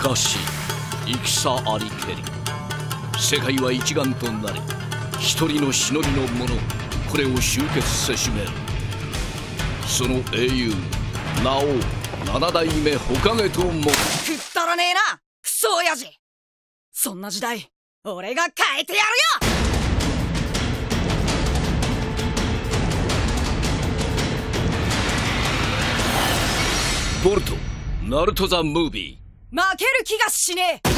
昔戦ありけり。世界は一丸となり一人の忍びの者これを集結せしめる。その英雄名を七代目ほかげとも。くっだらねえなクソ親父。そんな時代俺が変えてやるよ。ボルトナルト・ザ・ムービー負ける気がしねえ。